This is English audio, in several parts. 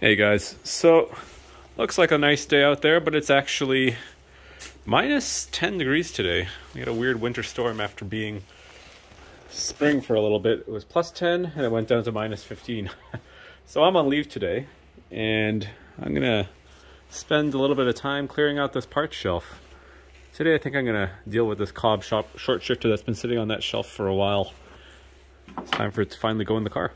Hey guys, so looks like a nice day out there, but it's actually minus 10 degrees today. We had a weird winter storm after being spring for a little bit. It was plus 10 and it went down to minus 15. so I'm on leave today and I'm gonna spend a little bit of time clearing out this parts shelf. Today I think I'm gonna deal with this Cobb shop short shifter that's been sitting on that shelf for a while. It's time for it to finally go in the car.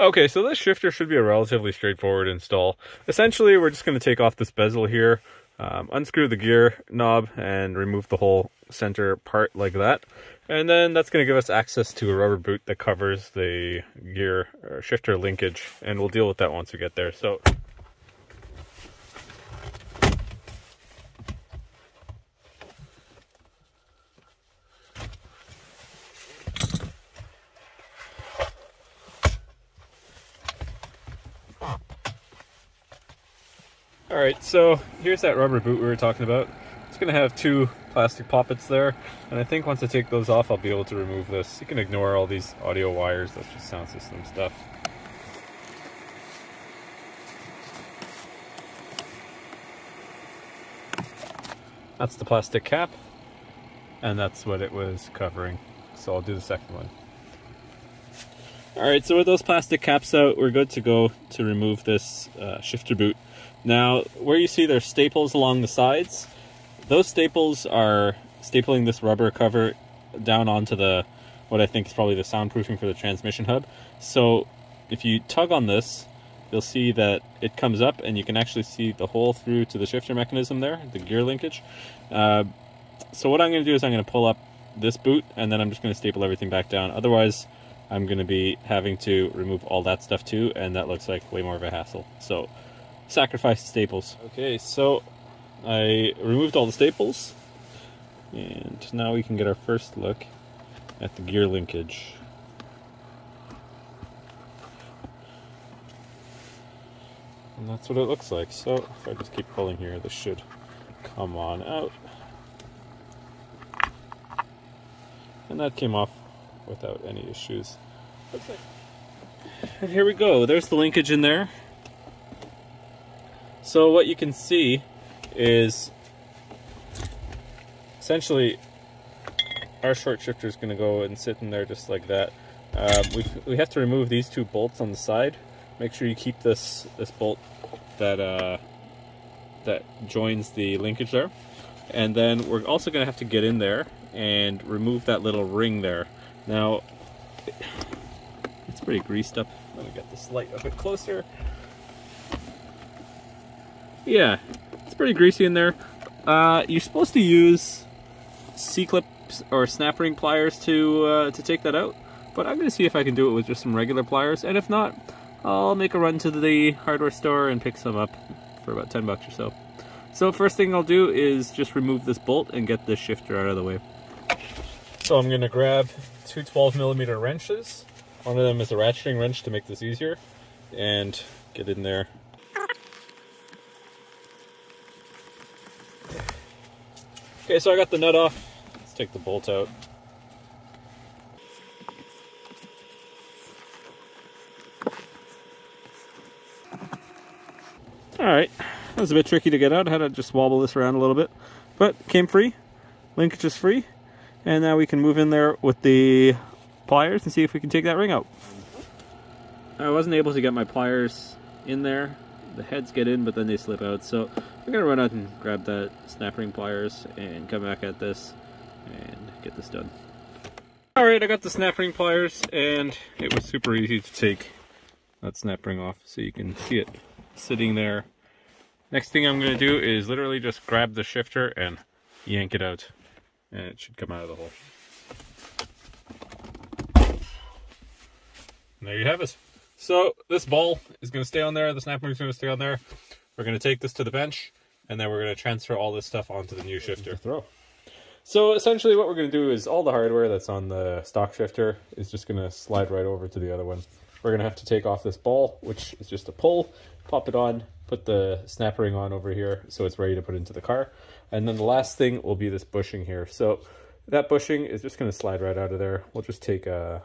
Okay, so this shifter should be a relatively straightforward install. Essentially, we're just going to take off this bezel here, um, unscrew the gear knob, and remove the whole center part like that. And then that's going to give us access to a rubber boot that covers the gear shifter linkage, and we'll deal with that once we get there. So All right, so here's that rubber boot we were talking about. It's gonna have two plastic poppets there, and I think once I take those off, I'll be able to remove this. You can ignore all these audio wires, that's just sound system stuff. That's the plastic cap, and that's what it was covering. So I'll do the second one. All right, so with those plastic caps out, we're good to go to remove this uh, shifter boot. Now, where you see there's staples along the sides, those staples are stapling this rubber cover down onto the, what I think is probably the soundproofing for the transmission hub. So if you tug on this, you'll see that it comes up and you can actually see the hole through to the shifter mechanism there, the gear linkage. Uh, so what I'm going to do is I'm going to pull up this boot and then I'm just going to staple everything back down. Otherwise, I'm going to be having to remove all that stuff too, and that looks like way more of a hassle. So sacrifice the staples. Okay, so I removed all the staples, and now we can get our first look at the gear linkage. And that's what it looks like. So if I just keep pulling here, this should come on out. And that came off without any issues. Looks And here we go. There's the linkage in there. So what you can see is essentially our short shifter is going to go and sit in there just like that. Uh, we, we have to remove these two bolts on the side. Make sure you keep this this bolt that uh, that joins the linkage there. And then we're also going to have to get in there and remove that little ring there. Now, it's pretty greased up. Let me get this light a bit closer. Yeah, it's pretty greasy in there. Uh, you're supposed to use C-clips or snap ring pliers to uh, to take that out, but I'm going to see if I can do it with just some regular pliers, and if not, I'll make a run to the hardware store and pick some up for about 10 bucks or so. So first thing I'll do is just remove this bolt and get this shifter out of the way. So I'm going to grab two 12 millimeter wrenches. One of them is a ratcheting wrench to make this easier, and get in there Okay, so I got the nut off. Let's take the bolt out. Alright, that was a bit tricky to get out. I had to just wobble this around a little bit. But came free, linkage is free, and now we can move in there with the pliers and see if we can take that ring out. I wasn't able to get my pliers in there. The heads get in, but then they slip out. So I'm gonna run out and grab that snap ring pliers and come back at this and get this done. Alright, I got the snap ring pliers and it was super easy to take that snap ring off so you can see it sitting there. Next thing I'm gonna do is literally just grab the shifter and yank it out and it should come out of the hole. And there you have it. So this ball is going to stay on there, the snap ring is going to stay on there. We're going to take this to the bench and then we're going to transfer all this stuff onto the new shifter. Throw. So essentially what we're going to do is all the hardware that's on the stock shifter is just going to slide right over to the other one. We're going to have to take off this ball, which is just a pull, pop it on, put the snap ring on over here so it's ready to put into the car. And then the last thing will be this bushing here. So that bushing is just going to slide right out of there. We'll just take a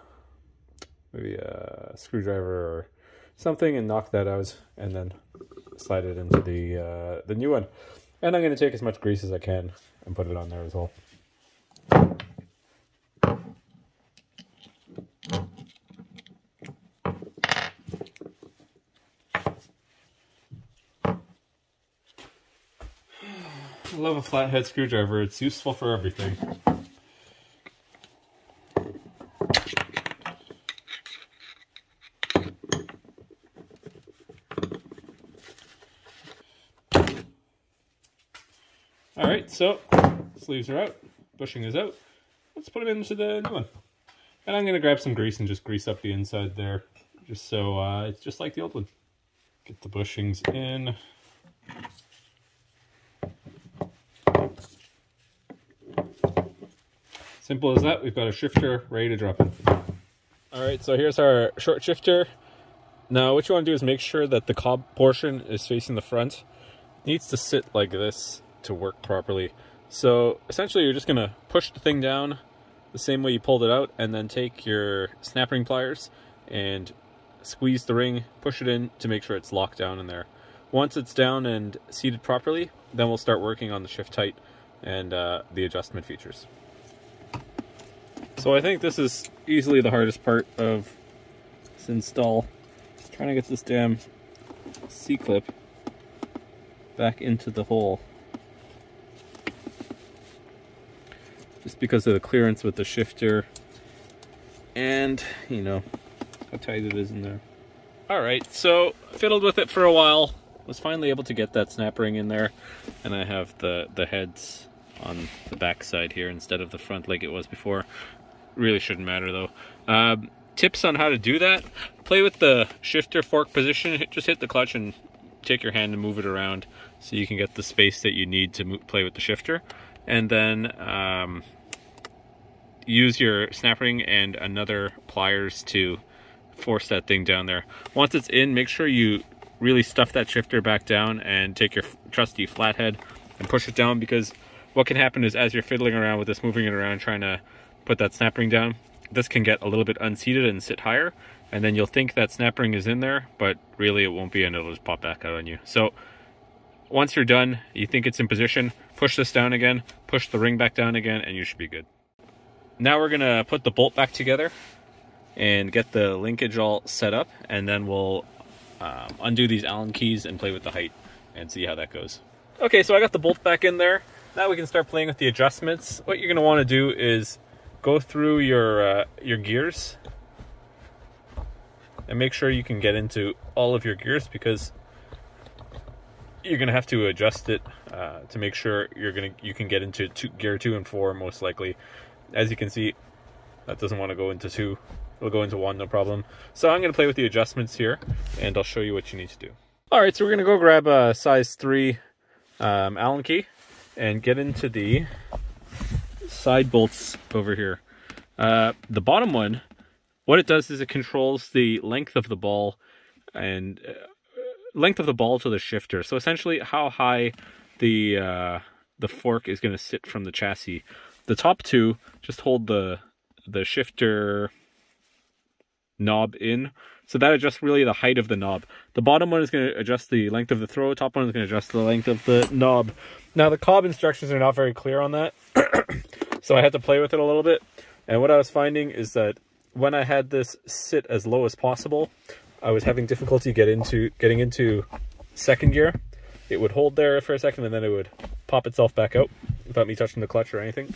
maybe a screwdriver or something and knock that out and then slide it into the uh, the new one. And I'm going to take as much grease as I can and put it on there as well. I love a flathead screwdriver. It's useful for everything. All right, so sleeves are out, bushing is out. Let's put them into the new one. And I'm gonna grab some grease and just grease up the inside there, just so uh, it's just like the old one. Get the bushings in. Simple as that, we've got a shifter ready to drop in. All right, so here's our short shifter. Now what you wanna do is make sure that the Cobb portion is facing the front. It needs to sit like this to work properly. So essentially you're just gonna push the thing down the same way you pulled it out and then take your snap ring pliers and squeeze the ring, push it in to make sure it's locked down in there. Once it's down and seated properly, then we'll start working on the shift height and uh, the adjustment features. So I think this is easily the hardest part of this install. Just trying to get this damn C-clip back into the hole. Because of the clearance with the shifter. And you know how tight it is in there. All right so fiddled with it for a while. Was finally able to get that snap ring in there. And I have the the heads on the back side here instead of the front like it was before. Really shouldn't matter though. Um, tips on how to do that? Play with the shifter fork position. Just hit the clutch and take your hand and move it around so you can get the space that you need to play with the shifter. And then um, use your snap ring and another pliers to force that thing down there. Once it's in, make sure you really stuff that shifter back down and take your trusty flathead and push it down because what can happen is as you're fiddling around with this, moving it around, trying to put that snap ring down, this can get a little bit unseated and sit higher and then you'll think that snap ring is in there, but really it won't be and it'll just pop back out on you. So once you're done, you think it's in position, push this down again, push the ring back down again, and you should be good. Now we're gonna put the bolt back together and get the linkage all set up, and then we'll um, undo these Allen keys and play with the height and see how that goes. Okay, so I got the bolt back in there. Now we can start playing with the adjustments. What you're gonna wanna do is go through your, uh, your gears and make sure you can get into all of your gears because you're gonna have to adjust it uh, to make sure you're gonna you can get into two, gear two and four most likely. As you can see, that doesn't want to go into two. It'll go into one, no problem. So I'm gonna play with the adjustments here, and I'll show you what you need to do. All right, so we're gonna go grab a size three um, Allen key and get into the side bolts over here. Uh, the bottom one, what it does is it controls the length of the ball and uh, length of the ball to the shifter. So essentially how high the uh, the fork is going to sit from the chassis. The top two just hold the the shifter knob in. So that adjusts really the height of the knob. The bottom one is going to adjust the length of the throw. Top one is going to adjust the length of the knob. Now the Cobb instructions are not very clear on that. so I had to play with it a little bit. And what I was finding is that when I had this sit as low as possible, I was having difficulty get into getting into second gear. It would hold there for a second and then it would pop itself back out without me touching the clutch or anything.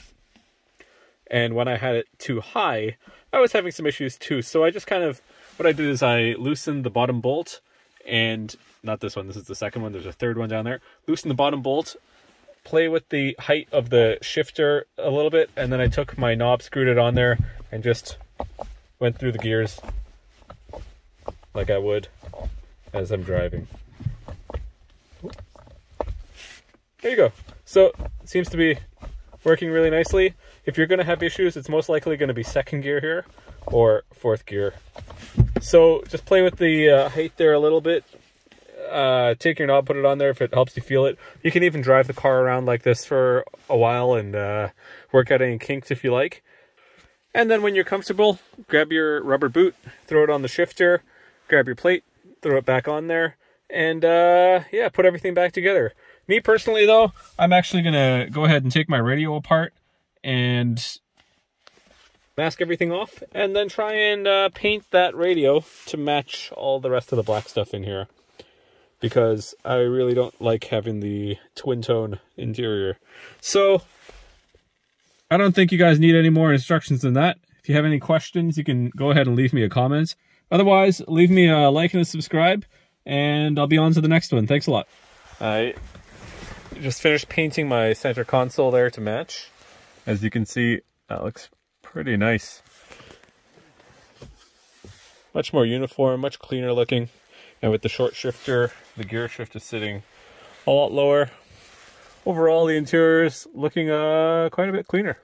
And when I had it too high, I was having some issues too. So I just kind of, what I did is I loosened the bottom bolt and not this one, this is the second one. There's a third one down there. Loosen the bottom bolt, play with the height of the shifter a little bit. And then I took my knob, screwed it on there and just went through the gears like I would as I'm driving. There you go. So, seems to be working really nicely. If you're going to have issues, it's most likely going to be second gear here or fourth gear. So, just play with the uh, height there a little bit. Uh, take your knob, put it on there if it helps you feel it. You can even drive the car around like this for a while and uh, work out any kinks if you like. And then when you're comfortable, grab your rubber boot, throw it on the shifter, grab your plate, throw it back on there, and uh, yeah, put everything back together. Me personally, though, I'm actually gonna go ahead and take my radio apart and mask everything off, and then try and uh, paint that radio to match all the rest of the black stuff in here. Because I really don't like having the twin tone interior. So, I don't think you guys need any more instructions than that. If you have any questions, you can go ahead and leave me a comment. Otherwise, leave me a like and a subscribe, and I'll be on to the next one. Thanks a lot. I just finished painting my center console there to match. As you can see, that looks pretty nice. Much more uniform, much cleaner looking. And with the short shifter, the gear shift is sitting a lot lower. Overall, the interior is looking uh, quite a bit cleaner.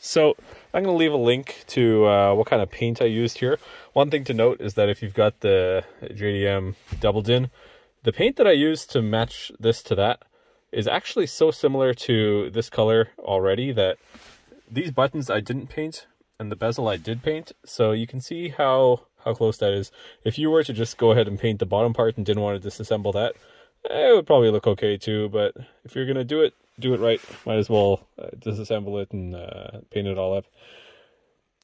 So I'm going to leave a link to uh, what kind of paint I used here. One thing to note is that if you've got the JDM double DIN, the paint that I used to match this to that is actually so similar to this color already that these buttons I didn't paint and the bezel I did paint. So you can see how, how close that is. If you were to just go ahead and paint the bottom part and didn't want to disassemble that, it would probably look okay too. But if you're going to do it, do it right. Might as well uh, disassemble it and uh, paint it all up.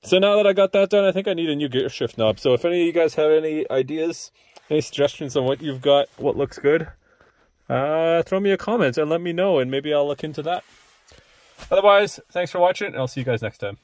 So now that I got that done, I think I need a new gear shift knob. So if any of you guys have any ideas, any suggestions on what you've got, what looks good, uh, throw me a comment and let me know, and maybe I'll look into that. Otherwise, thanks for watching, and I'll see you guys next time.